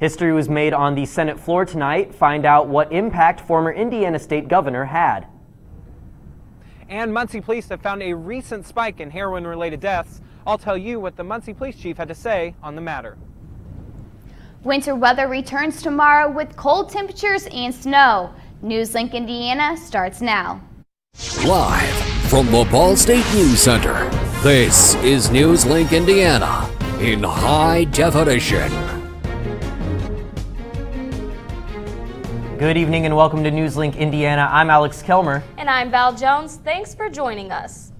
History was made on the Senate floor tonight. Find out what impact former Indiana State Governor had. And Muncie police have found a recent spike in heroin related deaths. I'll tell you what the Muncie police chief had to say on the matter. Winter weather returns tomorrow with cold temperatures and snow. Newslink Indiana starts now. Live from the Ball State News Center, this is Newslink Indiana in high definition. Good evening and welcome to Newslink Indiana. I'm Alex Kelmer. And I'm Val Jones. Thanks for joining us.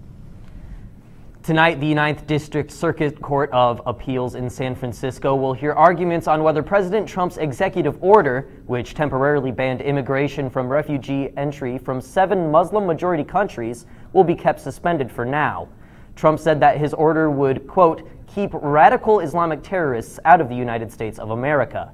Tonight, the 9th District Circuit Court of Appeals in San Francisco will hear arguments on whether President Trump's executive order, which temporarily banned immigration from refugee entry from seven Muslim majority countries, will be kept suspended for now. Trump said that his order would, quote, keep radical Islamic terrorists out of the United States of America.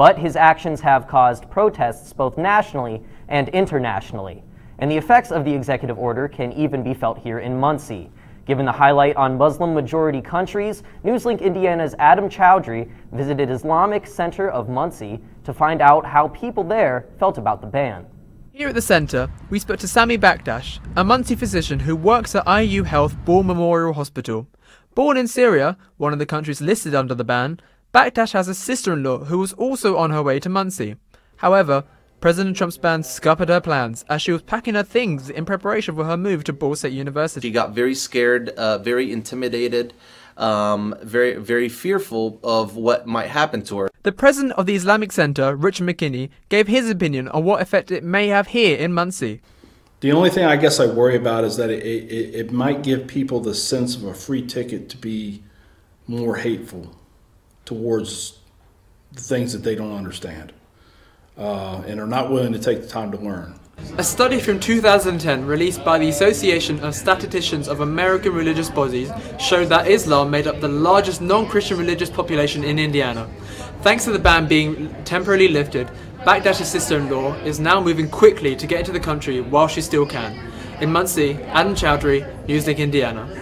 But his actions have caused protests both nationally and internationally. And the effects of the executive order can even be felt here in Muncie. Given the highlight on Muslim majority countries, Newslink Indiana's Adam Chowdhury visited Islamic Center of Muncie to find out how people there felt about the ban. Here at the centre, we spoke to Sami Baktash, a Muncie physician who works at IU Health Ball Memorial Hospital. Born in Syria, one of the countries listed under the ban, Baktash has a sister-in-law who was also on her way to Muncie. However, President Trump's ban scuppered her plans as she was packing her things in preparation for her move to Ball State University. She got very scared, uh, very intimidated, um, very very fearful of what might happen to her. The president of the Islamic Center, Richard McKinney, gave his opinion on what effect it may have here in Muncie. The only thing I guess I worry about is that it, it, it might give people the sense of a free ticket to be more hateful towards the things that they don't understand uh, and are not willing to take the time to learn. A study from 2010 released by the Association of Statisticians of American Religious Bodies showed that Islam made up the largest non-Christian religious population in Indiana. Thanks to the ban being temporarily lifted, Bakdash's sister-in-law is now moving quickly to get into the country while she still can. In Muncie, Adam Chowdhury, Newslink, Indiana.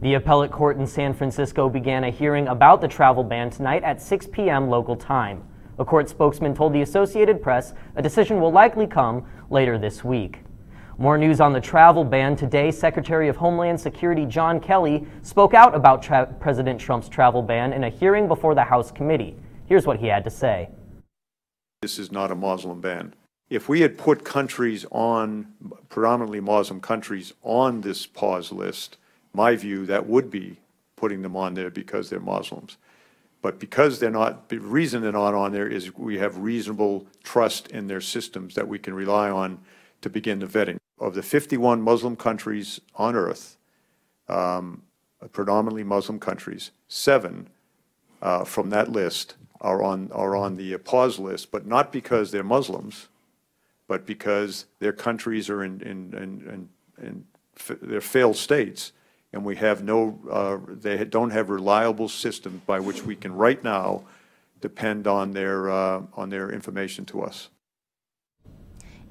The appellate court in San Francisco began a hearing about the travel ban tonight at 6 p.m. local time. A court spokesman told the Associated Press a decision will likely come later this week. More news on the travel ban. Today, Secretary of Homeland Security John Kelly spoke out about tra President Trump's travel ban in a hearing before the House committee. Here's what he had to say. This is not a Muslim ban. If we had put countries on, predominantly Muslim countries, on this pause list, my view, that would be putting them on there because they're Muslims. But because they're not, the reason they're not on there is we have reasonable trust in their systems that we can rely on to begin the vetting. Of the 51 Muslim countries on earth, um, predominantly Muslim countries, seven uh, from that list are on, are on the pause list, but not because they're Muslims, but because their countries are in, in, in, in, in they're failed states and we have no, uh, they don't have reliable systems by which we can right now depend on their, uh, on their information to us.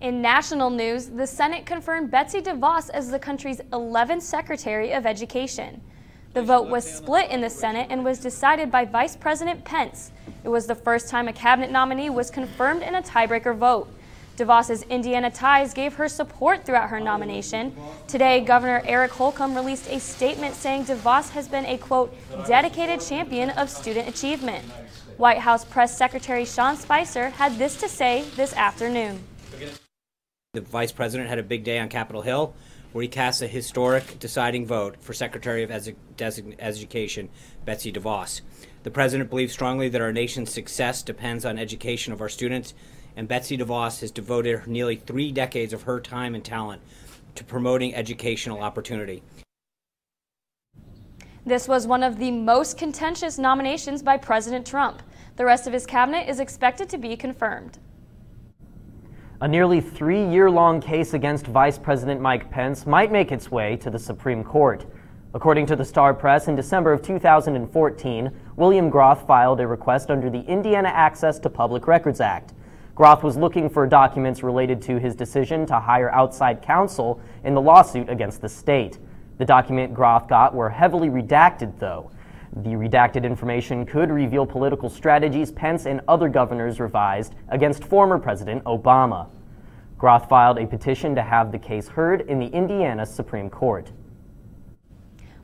In national news, the Senate confirmed Betsy DeVos as the country's 11th Secretary of Education. The vote was split in the Senate and was decided by Vice President Pence. It was the first time a cabinet nominee was confirmed in a tiebreaker vote. DeVos's Indiana ties gave her support throughout her nomination. Today, Governor Eric Holcomb released a statement saying DeVos has been a, quote, dedicated champion of student achievement. White House Press Secretary Sean Spicer had this to say this afternoon. The vice president had a big day on Capitol Hill where he cast a historic deciding vote for Secretary of Education Betsy DeVos. The president believes strongly that our nation's success depends on education of our students and Betsy DeVos has devoted nearly three decades of her time and talent to promoting educational opportunity. This was one of the most contentious nominations by President Trump. The rest of his cabinet is expected to be confirmed. A nearly three year long case against Vice President Mike Pence might make its way to the Supreme Court. According to the Star Press, in December of 2014, William Groth filed a request under the Indiana Access to Public Records Act. Groth was looking for documents related to his decision to hire outside counsel in the lawsuit against the state. The document Groth got were heavily redacted, though. The redacted information could reveal political strategies Pence and other governors revised against former President Obama. Groth filed a petition to have the case heard in the Indiana Supreme Court.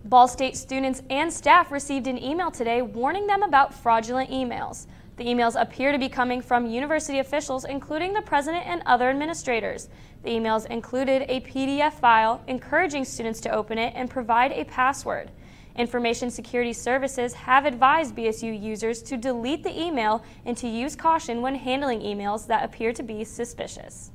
Ball State students and staff received an email today warning them about fraudulent emails. The emails appear to be coming from university officials, including the president and other administrators. The emails included a PDF file encouraging students to open it and provide a password. Information Security Services have advised BSU users to delete the email and to use caution when handling emails that appear to be suspicious.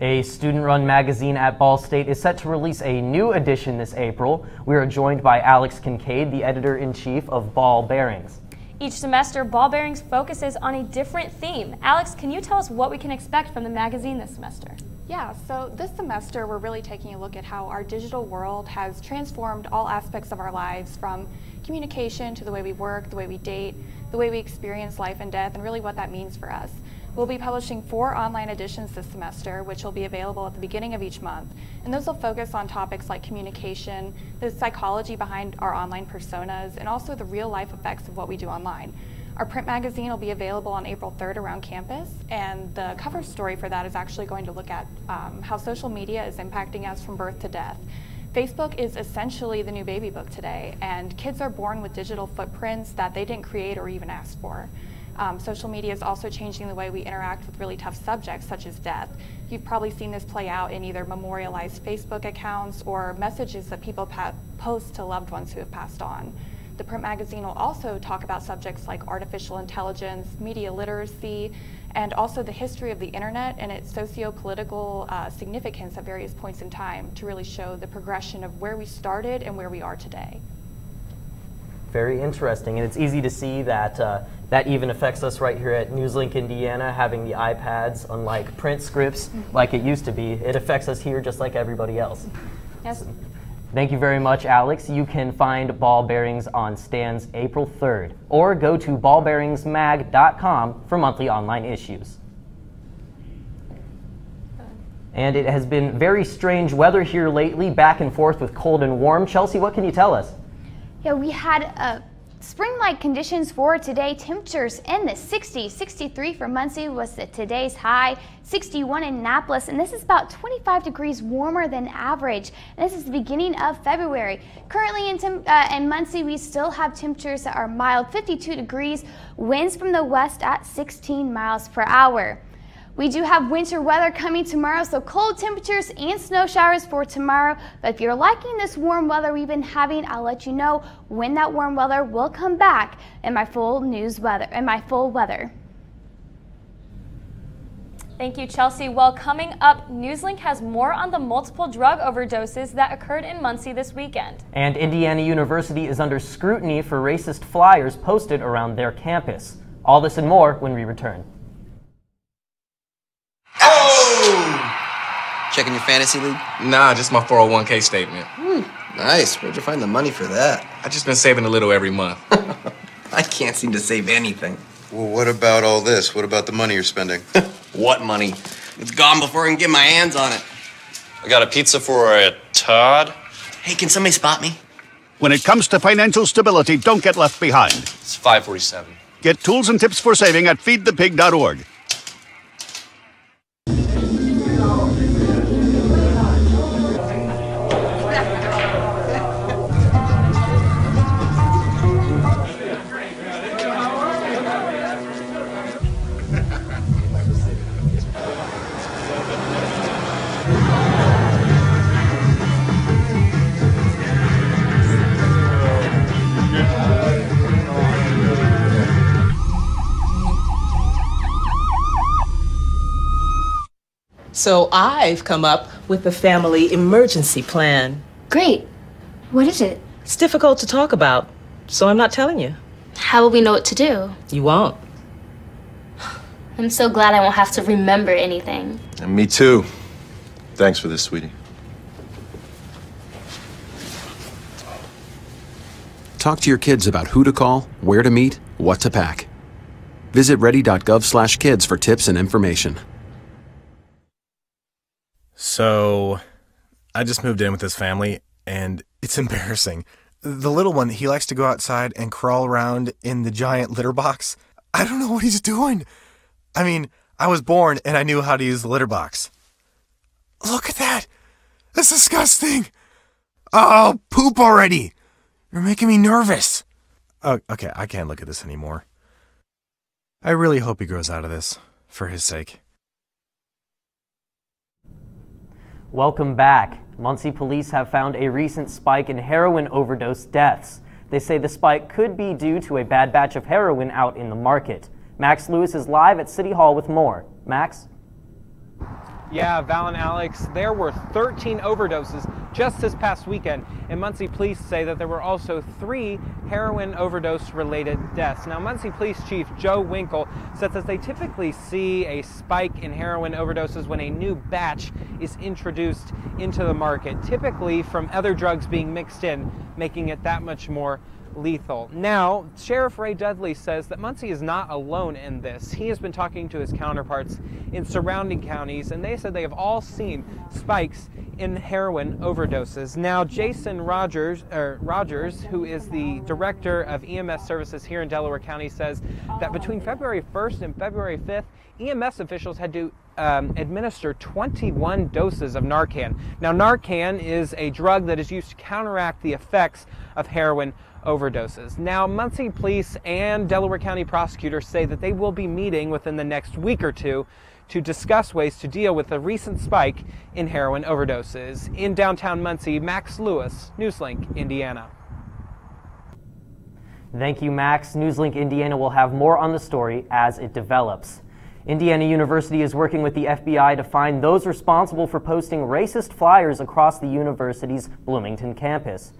A student run magazine at Ball State is set to release a new edition this April. We are joined by Alex Kincaid, the editor in chief of Ball Bearings. Each semester, Ball Bearings focuses on a different theme. Alex, can you tell us what we can expect from the magazine this semester? Yeah, so this semester we're really taking a look at how our digital world has transformed all aspects of our lives from communication to the way we work, the way we date, the way we experience life and death, and really what that means for us. We'll be publishing four online editions this semester, which will be available at the beginning of each month. And those will focus on topics like communication, the psychology behind our online personas, and also the real life effects of what we do online. Our print magazine will be available on April 3rd around campus, and the cover story for that is actually going to look at um, how social media is impacting us from birth to death. Facebook is essentially the new baby book today, and kids are born with digital footprints that they didn't create or even ask for. Um, social media is also changing the way we interact with really tough subjects such as death. You've probably seen this play out in either memorialized Facebook accounts or messages that people post to loved ones who have passed on. The print magazine will also talk about subjects like artificial intelligence, media literacy, and also the history of the internet and its socio-political uh, significance at various points in time to really show the progression of where we started and where we are today. Very interesting, and it's easy to see that uh, that even affects us right here at Newslink Indiana, having the iPads, unlike print scripts like it used to be. It affects us here just like everybody else. Yes. Thank you very much, Alex. You can find Ball Bearings on stands April 3rd, or go to ballbearingsmag.com for monthly online issues. And it has been very strange weather here lately, back and forth with cold and warm. Chelsea, what can you tell us? Yeah, we had a Spring-like conditions for today. Temperatures in the 60s. 63 for Muncie was the today's high. 61 in Annapolis, and this is about 25 degrees warmer than average. And this is the beginning of February. Currently in, uh, in Muncie, we still have temperatures that are mild, 52 degrees. Winds from the west at 16 miles per hour. We do have winter weather coming tomorrow, so cold temperatures and snow showers for tomorrow. But if you're liking this warm weather we've been having, I'll let you know when that warm weather will come back in my full news weather, in my full weather. Thank you, Chelsea. Well, coming up, Newslink has more on the multiple drug overdoses that occurred in Muncie this weekend. And Indiana University is under scrutiny for racist flyers posted around their campus. All this and more when we return. Checking your fantasy league? Nah, just my 401k statement. Hmm, nice. Where'd you find the money for that? I've just been saving a little every month. I can't seem to save anything. Well, what about all this? What about the money you're spending? what money? It's gone before I can get my hands on it. I got a pizza for a Todd. Hey, can somebody spot me? When it comes to financial stability, don't get left behind. It's 547. Get tools and tips for saving at feedthepig.org. So I've come up with a family emergency plan. Great. What is it? It's difficult to talk about, so I'm not telling you. How will we know what to do? You won't. I'm so glad I won't have to remember anything. And me too. Thanks for this, sweetie. Talk to your kids about who to call, where to meet, what to pack. Visit ready.gov/kids for tips and information. So, I just moved in with this family, and it's embarrassing. The little one, he likes to go outside and crawl around in the giant litter box. I don't know what he's doing. I mean, I was born and I knew how to use the litter box. Look at that! That's disgusting! Oh, poop already! You're making me nervous. Oh, okay, I can't look at this anymore. I really hope he grows out of this, for his sake. Welcome back. Muncie police have found a recent spike in heroin overdose deaths. They say the spike could be due to a bad batch of heroin out in the market. Max Lewis is live at City Hall with more. Max? Yeah, Val and Alex, there were 13 overdoses just this past weekend, and Muncie police say that there were also three heroin overdose related deaths. Now, Muncie Police Chief Joe Winkle says that they typically see a spike in heroin overdoses when a new batch is introduced into the market, typically from other drugs being mixed in, making it that much more lethal. Now, Sheriff Ray Dudley says that Muncie is not alone in this. He has been talking to his counterparts in surrounding counties, and they said they have all seen spikes in heroin overdoses. Now, Jason Rogers, er, Rogers, who is the director of EMS services here in Delaware County, says that between February 1st and February 5th, EMS officials had to um, administer 21 doses of Narcan. Now, Narcan is a drug that is used to counteract the effects of heroin overdoses. Now, Muncie Police and Delaware County prosecutors say that they will be meeting within the next week or two to discuss ways to deal with the recent spike in heroin overdoses. In downtown Muncie, Max Lewis, Newslink, Indiana. Thank you, Max. Newslink Indiana will have more on the story as it develops. Indiana University is working with the FBI to find those responsible for posting racist flyers across the university's Bloomington campus.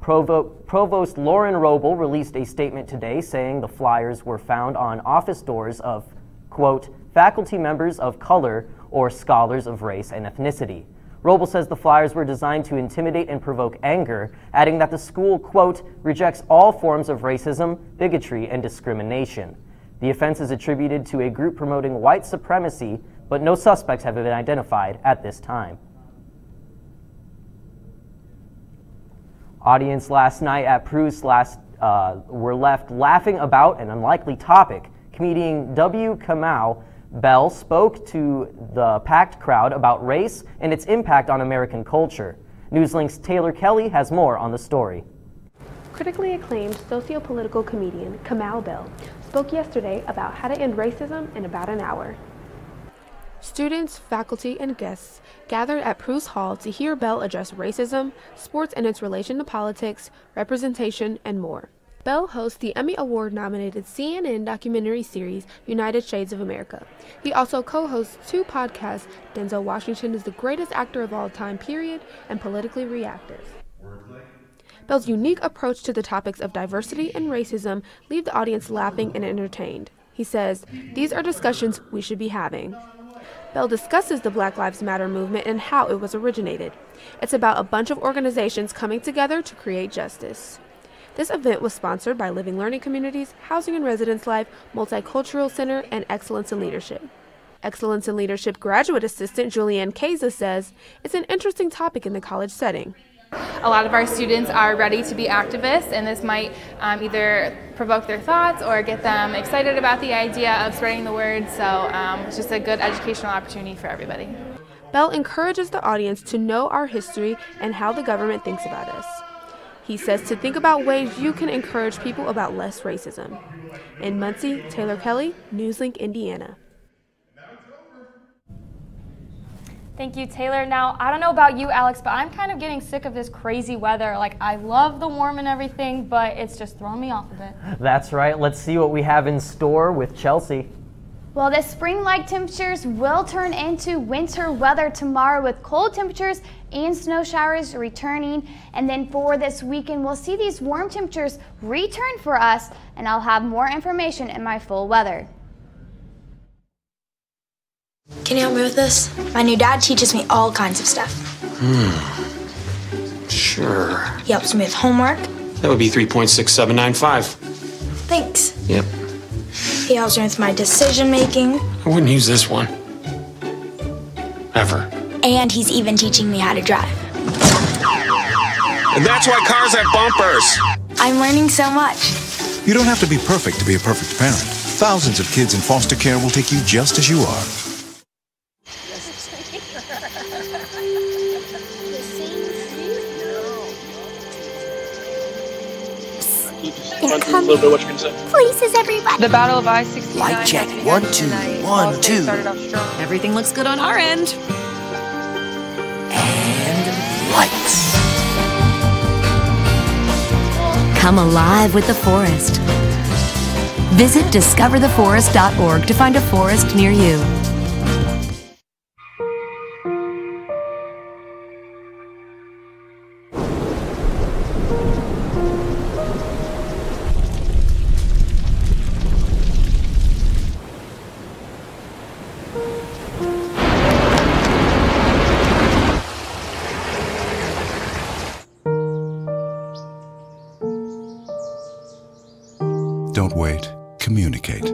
Provo Provost Lauren Robel released a statement today saying the flyers were found on office doors of, quote, faculty members of color or scholars of race and ethnicity. Robel says the flyers were designed to intimidate and provoke anger, adding that the school, quote, rejects all forms of racism, bigotry, and discrimination. The offense is attributed to a group promoting white supremacy, but no suspects have been identified at this time. Audience last night at Pruis last uh, were left laughing about an unlikely topic. Comedian W. Kamau Bell spoke to the packed crowd about race and its impact on American culture. Newslink's Taylor Kelly has more on the story. Critically acclaimed socio-political comedian Kamau Bell spoke yesterday about how to end racism in about an hour. Students, faculty, and guests gathered at Pruis Hall to hear Bell address racism, sports and its relation to politics, representation, and more. Bell hosts the Emmy Award nominated CNN documentary series United Shades of America. He also co hosts two podcasts Denzel Washington is the greatest actor of all time, period, and Politically Reactive. Bell's unique approach to the topics of diversity and racism leave the audience laughing and entertained. He says, These are discussions we should be having. Bell discusses the Black Lives Matter movement and how it was originated. It's about a bunch of organizations coming together to create justice. This event was sponsored by Living Learning Communities, Housing and Residence Life, Multicultural Center, and Excellence in Leadership. Excellence in Leadership graduate assistant Julianne Keza says it's an interesting topic in the college setting. A lot of our students are ready to be activists, and this might um, either provoke their thoughts or get them excited about the idea of spreading the word. So um, it's just a good educational opportunity for everybody. Bell encourages the audience to know our history and how the government thinks about us. He says to think about ways you can encourage people about less racism. In Muncie, Taylor Kelly, Newslink, Indiana. Thank you, Taylor. Now, I don't know about you, Alex, but I'm kind of getting sick of this crazy weather. Like, I love the warm and everything, but it's just throwing me off a bit. That's right. Let's see what we have in store with Chelsea. Well, the spring-like temperatures will turn into winter weather tomorrow with cold temperatures and snow showers returning. And then for this weekend, we'll see these warm temperatures return for us, and I'll have more information in my full weather. Can you help me with this? My new dad teaches me all kinds of stuff. Hmm. Sure. He helps me with homework. That would be 3.6795. Thanks. Yep. He helps me with my decision making. I wouldn't use this one. Ever. And he's even teaching me how to drive. And that's why cars have bumpers. I'm learning so much. You don't have to be perfect to be a perfect parent. Thousands of kids in foster care will take you just as you are. Places, everybody. The Battle of I-69. Light check. One, two, one, two. Everything looks good on our end. And lights. Come alive with the forest. Visit discovertheforest.org to find a forest near you. Don't wait. Communicate.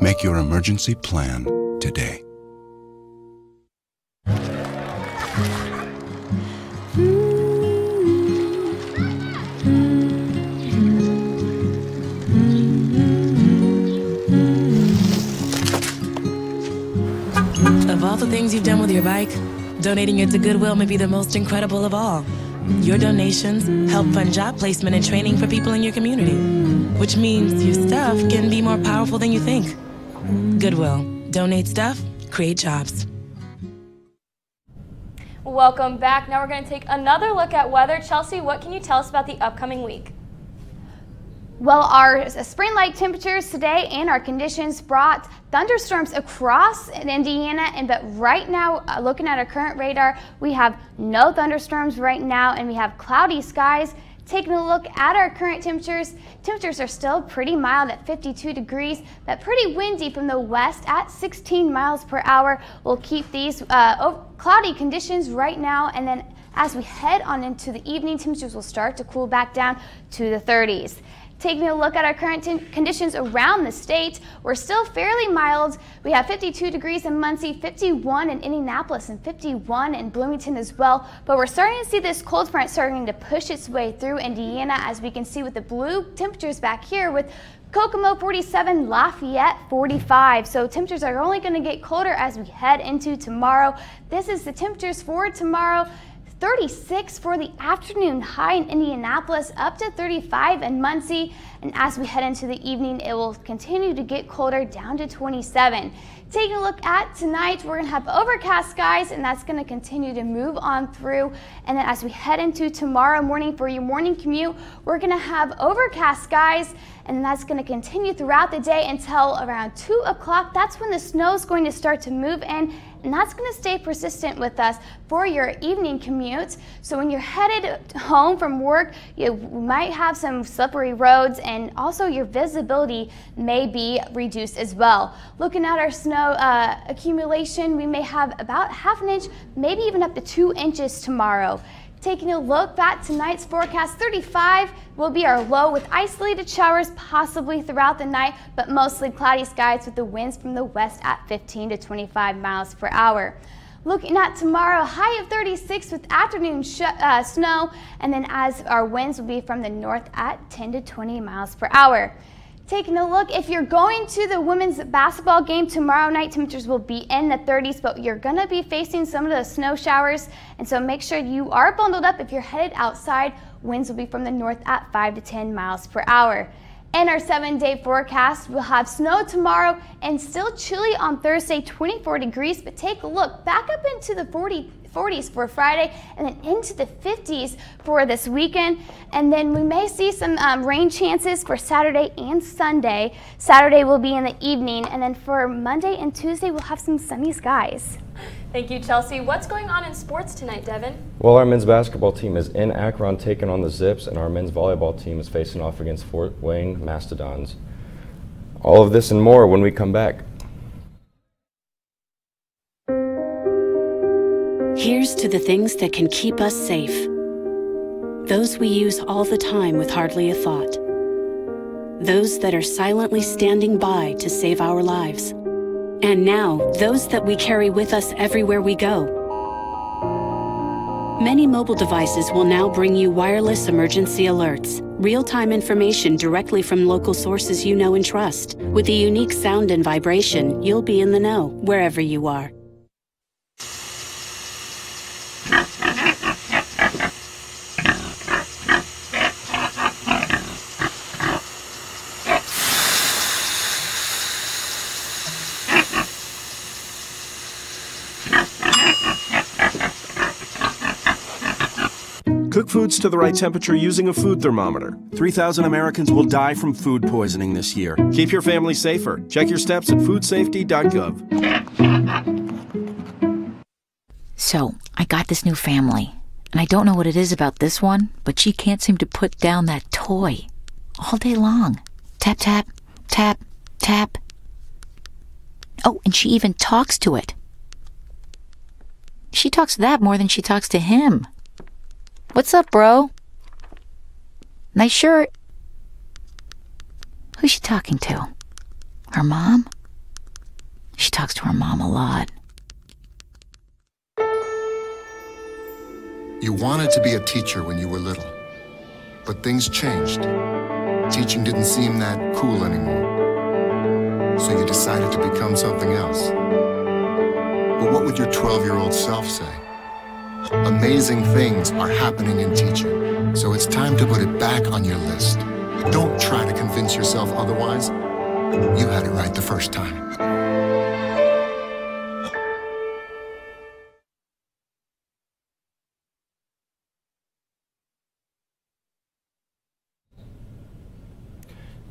Make your emergency plan today. Of all the things you've done with your bike, donating it to Goodwill may be the most incredible of all. Your donations help fund job placement and training for people in your community, which means your stuff can be more powerful than you think. Goodwill. Donate stuff, create jobs. Welcome back. Now we're going to take another look at weather. Chelsea, what can you tell us about the upcoming week? Well, our spring-like temperatures today and our conditions brought thunderstorms across Indiana, and but right now, uh, looking at our current radar, we have no thunderstorms right now, and we have cloudy skies. Taking a look at our current temperatures, temperatures are still pretty mild at 52 degrees, but pretty windy from the west at 16 miles per hour. We'll keep these uh, cloudy conditions right now, and then as we head on into the evening, temperatures will start to cool back down to the 30s. Taking a look at our current conditions around the state, we're still fairly mild. We have 52 degrees in Muncie, 51 in Indianapolis, and 51 in Bloomington as well. But we're starting to see this cold front starting to push its way through Indiana, as we can see with the blue temperatures back here with Kokomo 47, Lafayette 45. So temperatures are only going to get colder as we head into tomorrow. This is the temperatures for tomorrow. 36 for the afternoon high in Indianapolis, up to 35 in Muncie. And as we head into the evening, it will continue to get colder down to 27. Taking a look at tonight, we're going to have overcast skies, and that's going to continue to move on through. And then as we head into tomorrow morning for your morning commute, we're going to have overcast skies, and that's going to continue throughout the day until around 2 o'clock. That's when the snow is going to start to move in and that's going to stay persistent with us for your evening commute. So when you're headed home from work, you might have some slippery roads and also your visibility may be reduced as well. Looking at our snow uh, accumulation, we may have about half an inch, maybe even up to two inches tomorrow. Taking a look at tonight's forecast, 35 will be our low with isolated showers possibly throughout the night, but mostly cloudy skies with the winds from the west at 15 to 25 miles per hour. Looking at tomorrow, high of 36 with afternoon uh, snow, and then as our winds will be from the north at 10 to 20 miles per hour. Taking a look, if you're going to the women's basketball game tomorrow night, temperatures will be in the 30s, but you're going to be facing some of the snow showers. And so make sure you are bundled up if you're headed outside. Winds will be from the north at 5 to 10 miles per hour. In our seven day forecast, we'll have snow tomorrow and still chilly on Thursday, 24 degrees. But take a look back up into the 40 40s for Friday and then into the 50s for this weekend. And then we may see some um, rain chances for Saturday and Sunday. Saturday will be in the evening, and then for Monday and Tuesday, we'll have some sunny skies. Thank you, Chelsea. What's going on in sports tonight, Devin? Well, our men's basketball team is in Akron taking on the Zips, and our men's volleyball team is facing off against Fort Wayne Mastodons. All of this and more when we come back. Here's to the things that can keep us safe. Those we use all the time with hardly a thought. Those that are silently standing by to save our lives. And now, those that we carry with us everywhere we go. Many mobile devices will now bring you wireless emergency alerts, real time information directly from local sources you know and trust. With the unique sound and vibration, you'll be in the know wherever you are. Foods to the right temperature using a food thermometer. 3,000 Americans will die from food poisoning this year. Keep your family safer. Check your steps at foodsafety.gov. So, I got this new family, and I don't know what it is about this one, but she can't seem to put down that toy all day long. Tap, tap, tap, tap. Oh, and she even talks to it. She talks to that more than she talks to him. What's up, bro? Nice shirt. Who's she talking to? Her mom? She talks to her mom a lot. You wanted to be a teacher when you were little, but things changed. Teaching didn't seem that cool anymore. So you decided to become something else. But what would your 12 year old self say? Amazing things are happening in teaching, so it's time to put it back on your list. Don't try to convince yourself otherwise. You had it right the first time.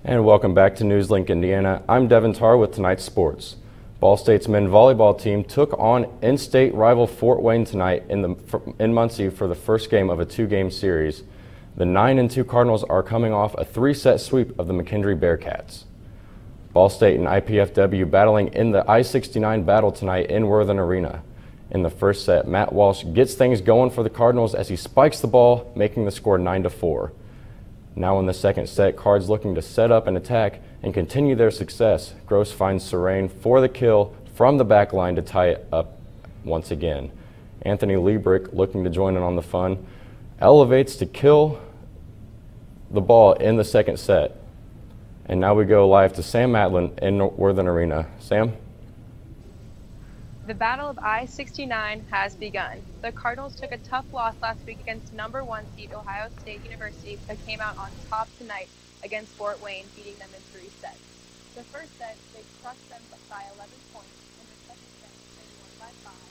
And welcome back to Newslink Indiana. I'm Devin Tarr with tonight's sports. Ball State's men volleyball team took on in-state rival Fort Wayne tonight in, the, in Muncie for the first game of a two-game series. The 9 and 2 Cardinals are coming off a three-set sweep of the McKendree Bearcats. Ball State and IPFW battling in the I-69 battle tonight in Worthen Arena. In the first set, Matt Walsh gets things going for the Cardinals as he spikes the ball, making the score 9 to 4. Now in the second set, Cards looking to set up an attack and continue their success. Gross finds Serene for the kill from the back line to tie it up once again. Anthony Liebrick, looking to join in on the fun, elevates to kill the ball in the second set. And now we go live to Sam Matlin in Worthen Arena. Sam? The Battle of I-69 has begun. The Cardinals took a tough loss last week against number one seed Ohio State University, but came out on top tonight against Fort Wayne, beating them in three sets. The first set, they crushed them by 11 points. In the second set, they won by five.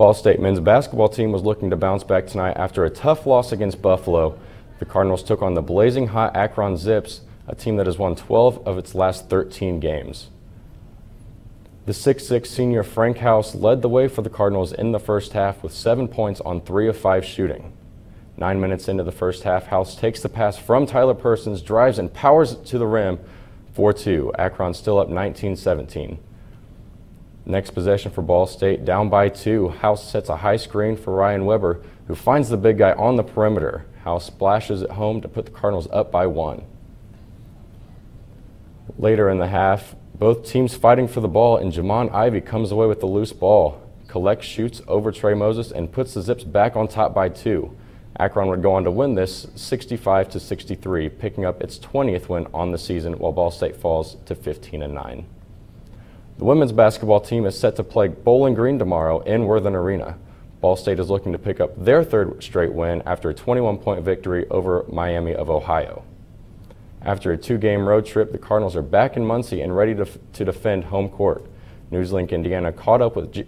Ball State men's basketball team was looking to bounce back tonight after a tough loss against Buffalo. The Cardinals took on the blazing hot Akron Zips, a team that has won 12 of its last 13 games. The 6'6 senior Franko House led the way for the Cardinals in the first half with seven points on three of five shooting. Nine minutes into the first half, House takes the pass from Tyler Persons, drives and powers it to the rim 4 2. Akron still up 19 17. Next possession for Ball State, down by two. House sets a high screen for Ryan Weber, who finds the big guy on the perimeter. House splashes it home to put the Cardinals up by one. Later in the half, both teams fighting for the ball, and Jamon Ivy comes away with the loose ball. Collect shoots over Trey Moses and puts the Zips back on top by two. Akron would go on to win this 65 to 63, picking up its 20th win on the season, while Ball State falls to 15 and 9. The women's basketball team is set to play Bowling Green tomorrow in Worthen Arena. Ball State is looking to pick up their third straight win after a 21 point victory over Miami of Ohio. After a two game road trip, the Cardinals are back in Muncie and ready to, to defend home court. Newslink Indiana caught up with G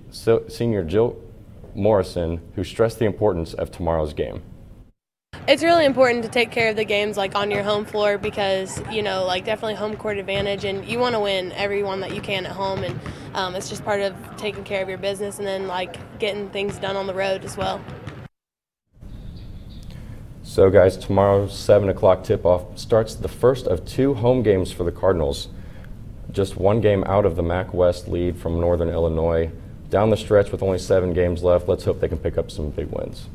senior Jill Morrison, who stressed the importance of tomorrow's game. It's really important to take care of the games like on your home floor because you know like definitely home court advantage and you want to win every one that you can at home and um, it's just part of taking care of your business and then like getting things done on the road as well. So guys, tomorrow's seven o'clock tip-off starts the first of two home games for the Cardinals. Just one game out of the MAC West lead from Northern Illinois. Down the stretch with only seven games left, let's hope they can pick up some big wins.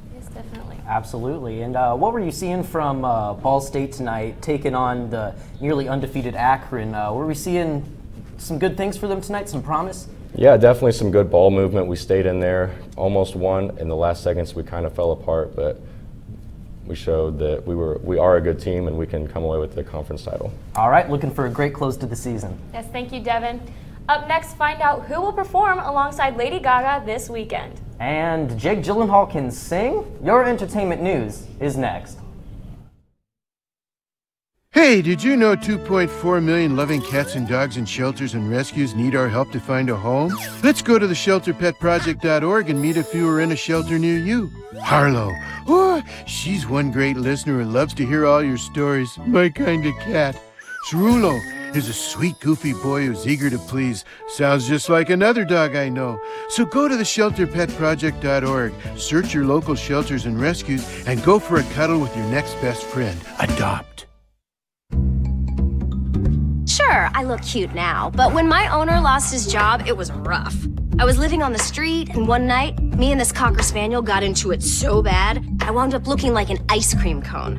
Yes, definitely. Absolutely. And uh, what were you seeing from uh, Ball State tonight, taking on the nearly undefeated Akron? Uh, were we seeing some good things for them tonight, some promise? Yeah, definitely some good ball movement. We stayed in there, almost won. In the last seconds, we kind of fell apart, but we showed that we were we are a good team and we can come away with the conference title. All right, looking for a great close to the season. Yes, thank you, Devin. Up next, find out who will perform alongside Lady Gaga this weekend. And Jake Gyllenhaal can sing? Your entertainment news is next. Hey, did you know 2.4 million loving cats and dogs in shelters and rescues need our help to find a home? Let's go to the shelterpetproject.org and meet if you are in a shelter near you. Harlow, oh, she's one great listener who loves to hear all your stories. My kind of cat. Cerulo is a sweet, goofy boy who's eager to please. Sounds just like another dog I know. So go to the shelterpetproject.org, search your local shelters and rescues, and go for a cuddle with your next best friend. Adopt. Sure, I look cute now, but when my owner lost his job, it was rough. I was living on the street, and one night, me and this Cocker Spaniel got into it so bad, I wound up looking like an ice cream cone.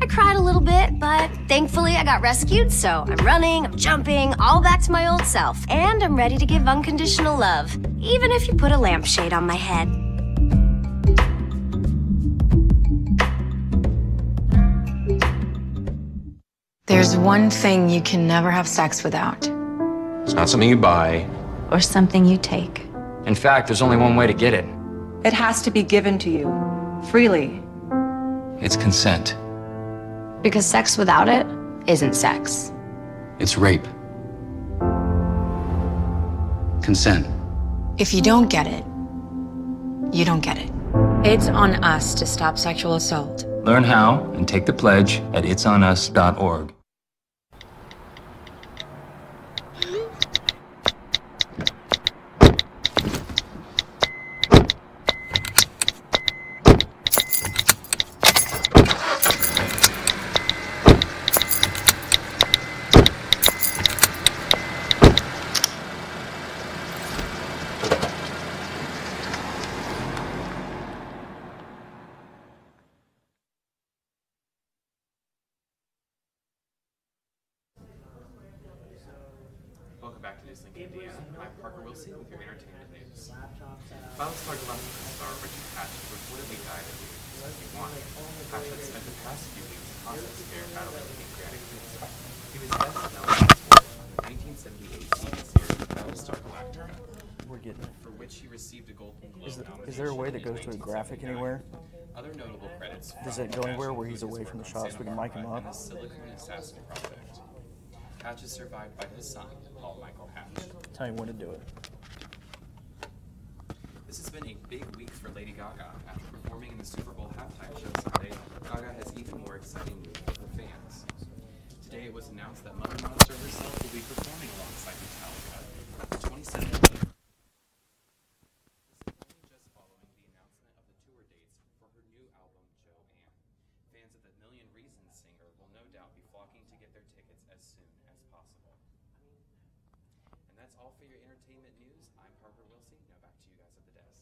I cried a little bit, but thankfully I got rescued, so I'm running, I'm jumping, all back to my old self, and I'm ready to give unconditional love, even if you put a lampshade on my head. There's one thing you can never have sex without. It's not something you buy. Or something you take. In fact, there's only one way to get it. It has to be given to you, freely. It's consent. Because sex without it isn't sex. It's rape. Consent. If you don't get it, you don't get it. It's on us to stop sexual assault. Learn how and take the pledge at itsonus.org. Welcome back to Newslink, Indiana. I'm Parker Wilson with your entertainment news. Uh, Files talk about star Richard Hatch who reportedly died at the age of 71. Hatch had spent the past few weeks in hospice care battling pancreatic cancer. He was best known for the 1978 TV series Battlestar Galactica, We're getting for which he received a Golden Globe Is, nomination. is there a way that goes to a graphic anywhere? Other notable credits. Does it go anywhere where he's away from the shot so we can mic him up? Silicon Assassin Project. Hatch is survived by his son, Paul Michael Hatch. Tell me when to do it. This has been a big week for Lady Gaga. After performing in the Super Bowl halftime show Sunday, Gaga has even more exciting news for her fans. Today it was announced that Mother Monster herself will be performing alongside Metallica at the 27th just following the announcement of the tour dates for her new album, Joanne. Fans of the Million Reasons singer will no doubt be flocking to get their tickets as soon as possible. And that's all for your entertainment news. I'm Parker Wilson. Now back to you guys at the desk.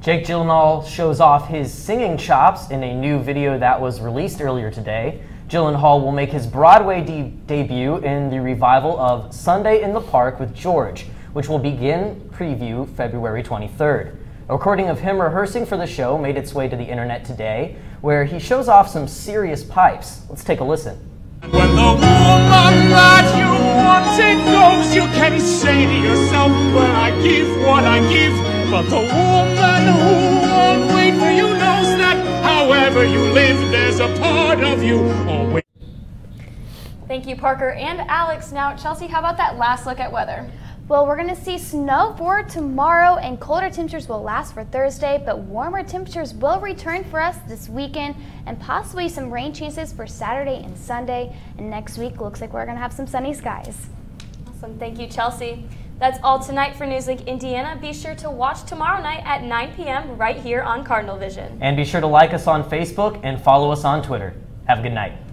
Jake Gyllenhaal shows off his singing chops in a new video that was released earlier today. Gyllenhaal will make his Broadway de- debut in the revival of Sunday in the Park with George, which will begin preview February 23rd. A recording of him rehearsing for the show made its way to the internet today, where he shows off some serious pipes. Let's take a listen. When the woman that you wanted goes, you can say to yourself, Well, I give what I give. But the woman who won't wait for you knows that however you live, there's a part of you always. Thank you, Parker and Alex. Now, Chelsea, how about that last look at weather? Well, we're going to see snow for tomorrow, and colder temperatures will last for Thursday, but warmer temperatures will return for us this weekend, and possibly some rain chances for Saturday and Sunday. And next week looks like we're going to have some sunny skies. Awesome. Thank you, Chelsea. That's all tonight for Newslink Indiana. Be sure to watch tomorrow night at 9 p.m. right here on Cardinal Vision. And be sure to like us on Facebook and follow us on Twitter. Have a good night.